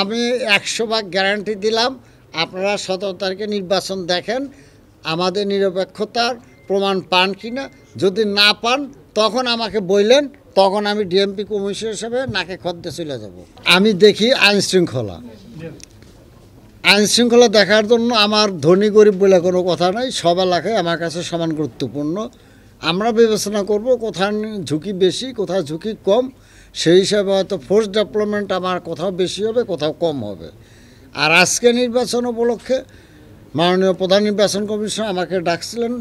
আমি একশো ভাগ গ্যারান্টি দিলাম। আপনারা সতেরো তারিখে নির্বাচন দেখেন, আমাদের নিরপেক্ষতার প্রমাণ পান কি না যদি না পান, তখন আমাকে বললেন, তখন আমি ডিএমপি কমিশন হিসেবে নাকে খদ্দে চলে যাব। আমি দেখি আইন শৃঙ্খলা। আইন শৃঙ্খলা দেখার জন্য আমার ধনী গরিব বলে কোনো কথা নাই, সব এলাকায় আমার কাছে সমান গুরুত্বপূর্ণ। আমরা বিবেচনা করব কোথায় ঝুঁকি বেশি, কোথায় ঝুঁকি কম। সেই হিসাবে হয়তো ফোর্স ডেভেলপমেন্ট আমার কোথাও বেশি হবে, কোথাও কম হবে। আর আজকে নির্বাচন উপলক্ষে মাননীয় প্রধান নির্বাচন কমিশন আমাকে ডাকছিলেন,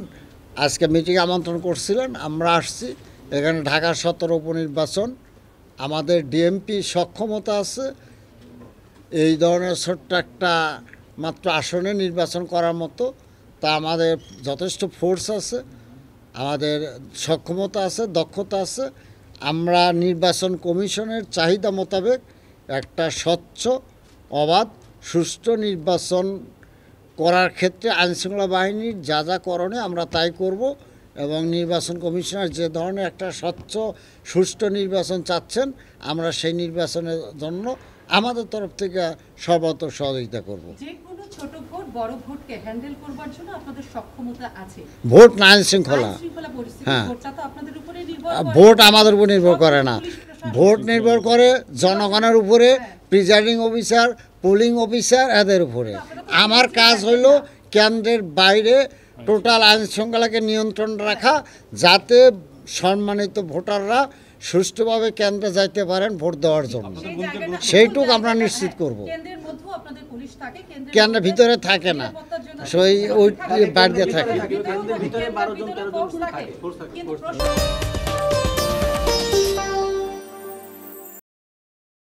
আজকে মিটিং আমন্ত্রণ করছিলেন, আমরা আসছি। এখানে ঢাকার সতেরো উপনির্বাচন, আমাদের ডিএমপি সক্ষমতা আছে। এই ধরনের ছোট্ট একটা মাত্র আসনে নির্বাচন করার মতো, তা আমাদের যথেষ্ট ফোর্স আছে, আমাদের সক্ষমতা আছে, দক্ষতা আছে। আমরা নির্বাচন কমিশনের চাহিদা মোতাবেক একটা স্বচ্ছ অবাধ সুষ্ঠু নির্বাচন করার ক্ষেত্রে আইনশৃঙ্খলা বাহিনীর যা যা করণে আমরা তাই করব এবং নির্বাচন কমিশনার যে ধরনের একটা স্বচ্ছ সুষ্ঠু নির্বাচন চাচ্ছেন আমরা সেই নির্বাচনের জন্য আমাদের তরফ থেকে সর্বত্র সহযোগিতা করব। ভোট না আইন শৃঙ্খলা আইন শৃঙ্খলা পরিস্থিতি হ্যাঁ। ভোট আমাদের উপর নির্ভর করে না। ভোট নির্ভর করে জনগণের উপরে প্রিজাইডিং অফিসার পোলিং অফিসার এদের উপরে। আমার কাজ হলো কেন্দ্রের বাইরে টোটাল আইন শৃঙ্খলাকে নিয়ন্ত্রণ রাখা যাতে সম্মানিত ভোটাররা সুষ্ঠুভাবে কেন্দ্রে যাইতে পারেন ভোট দেওয়ার জন্য। সেইটুকু আমরা নিশ্চিত করব। কেন্দ্রের মধ্যেও আপনাদের পুলিশ থাকে। কেন্দ্রের ভিতরে থাকে না সেই ওই বাইরে থাকে